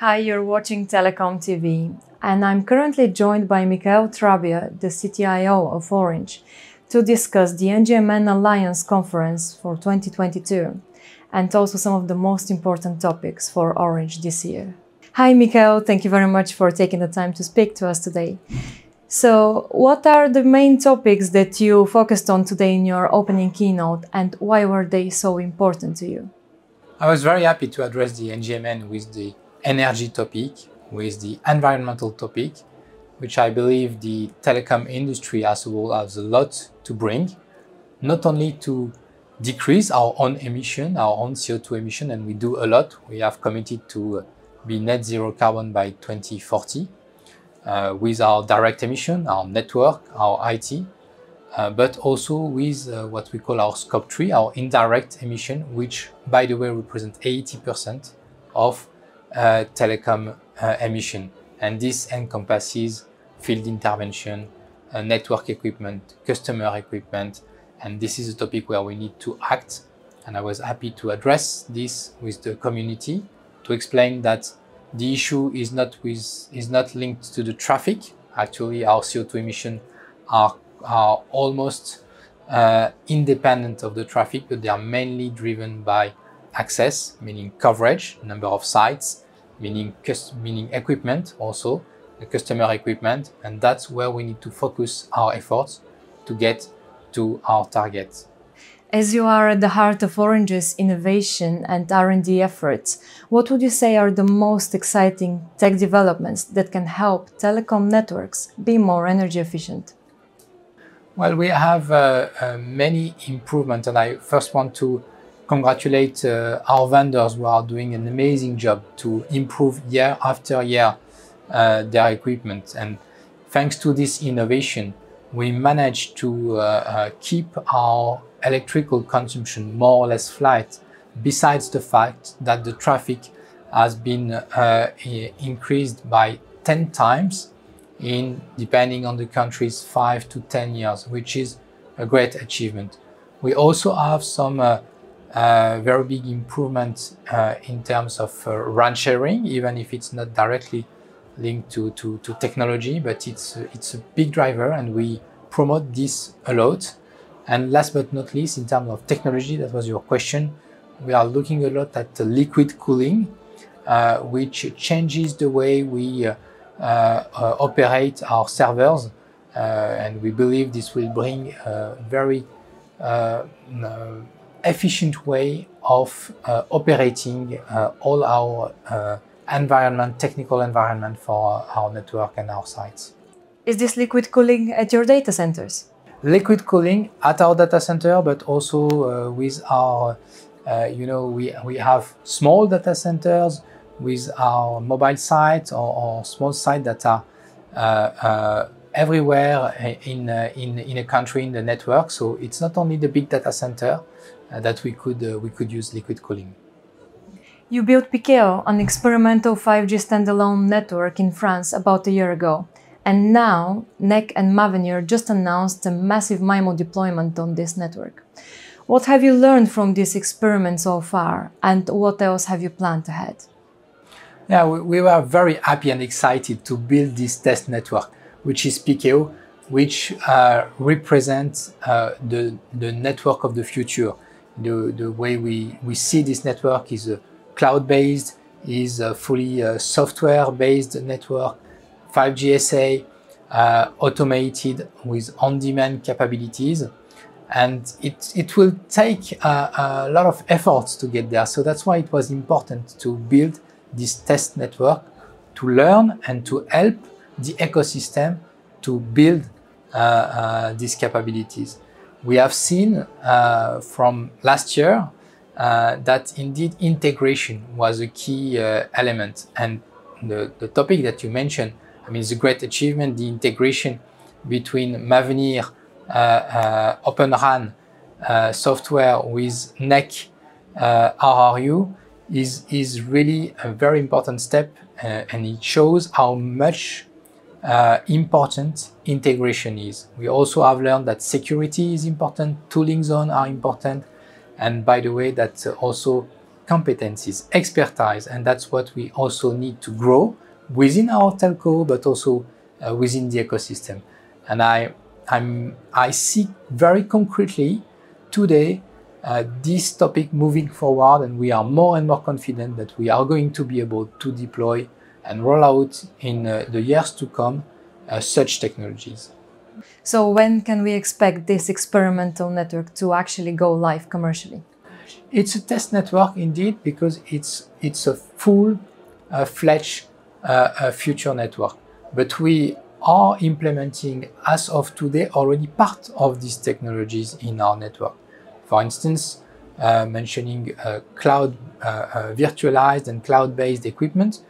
Hi, you're watching Telecom TV, and I'm currently joined by Michaël Trabbia, the CTIO of Orange, to discuss the NGMN Alliance Conference for 2022 and also some of the most important topics for Orange this year. Hi, Michaël. Thank you very much for taking the time to speak to us today. So, what are the main topics that you focused on today in your opening keynote, and why were they so important to you? I was very happy to address the NGMN with the energy topic, with the environmental topic, which I believe the telecom industry as a whole has a lot to bring, not only to decrease our own emission, our own CO2 emission, and we do a lot. We have committed to be net zero carbon by 2040 uh, with our direct emission, our network, our IT, uh, but also with uh, what we call our scope 3, our indirect emission, which by the way represent 80% of uh, telecom uh, emission. And this encompasses field intervention, uh, network equipment, customer equipment, and this is a topic where we need to act. And I was happy to address this with the community to explain that the issue is not with is not linked to the traffic. Actually, our CO2 emissions are are almost uh, independent of the traffic, but they are mainly driven by access, meaning coverage, number of sites, meaning meaning equipment also, the customer equipment, and that's where we need to focus our efforts to get to our target. As you are at the heart of Orange's innovation and R&D efforts, what would you say are the most exciting tech developments that can help telecom networks be more energy efficient? Well, we have uh, uh, many improvements, and I first want to congratulate uh, our vendors who are doing an amazing job to improve year after year uh, their equipment. And thanks to this innovation, we managed to uh, uh, keep our electrical consumption more or less flat, besides the fact that the traffic has been uh, increased by 10 times in, depending on the countries, 5 to 10 years, which is a great achievement. We also have some uh, uh, very big improvement uh, in terms of RAN sharing, even if it's not directly linked to, to, to technology, but it's, it's a big driver and we promote this a lot. And last but not least, in terms of technology, that was your question, we are looking a lot at liquid cooling, uh, which changes the way we uh, uh, operate our servers. Uh, and we believe this will bring very uh, efficient way of uh, operating all our environment, technical environment for our network and our sites. Is this liquid cooling at your data centers? Liquid cooling at our data center, but also uh, with our, uh, you know, we, we have small data centers with our mobile sites or, or small sites that are uh, uh everywhere in, uh, in, in a country in the network. So it's not only the big data center uh, that we could, we could use liquid cooling. You built Pikeo, an experimental 5G standalone network in France about a year ago. And now, NEC and Mavenir just announced a massive MIMO deployment on this network. What have you learned from this experiment so far, and what else have you planned ahead? Yeah, we, we were very happy and excited to build this test network, which is Pikeo, which uh, represents uh, the, the network of the future. The, the way we, we see this network is a cloud-based, is a fully uh, software-based network, 5G SA, uh, automated with on-demand capabilities. And it, it will take a, a lot of efforts to get there. So that's why it was important to build this test network to learn and to help the ecosystem to build uh, uh, these capabilities. We have seen uh, from last year uh, that indeed integration was a key uh, element. And the, the topic that you mentioned, I mean, it's a great achievement, the integration between Mavenir uh, uh, Open RAN uh, software with NEC RRU is, is really a very important step and it shows how much uh, important integration is. We also have learned that security is important, tooling zone are important, and by the way, that also competencies, expertise, and that's what we also need to grow within our telco, but also uh, within the ecosystem. And I, I'm, I see very concretely today uh, this topic moving forward, and we are more and more confident that we are going to be able to deploy and roll out in uh, the years to come uh, such technologies. So, when can we expect this experimental network to actually go live commercially? It's a test network indeed because it's it's a full uh, fledged uh, future network. But we are implementing as of today already part of these technologies in our network. For instance, uh, mentioning uh, cloud virtualized and cloud-based equipment,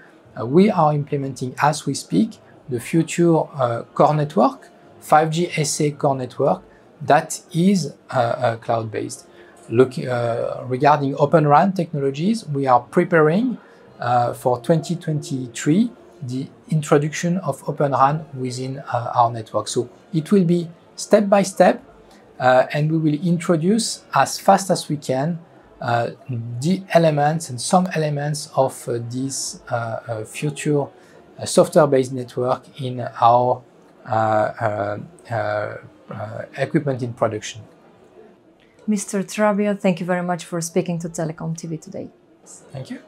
we are implementing as we speak the future uh, core network, 5G SA core network that is cloud-based. Looking regarding Open RAN technologies, we are preparing for 2023 the introduction of Open RAN within uh, our network. So it will be step by step, uh, and we will introduce as fast as we can uh, the elements and some elements of uh, this uh, uh, future software-based network in our equipment in production. Mr. Trabbia, thank you very much for speaking to Telecom TV today. Thank you.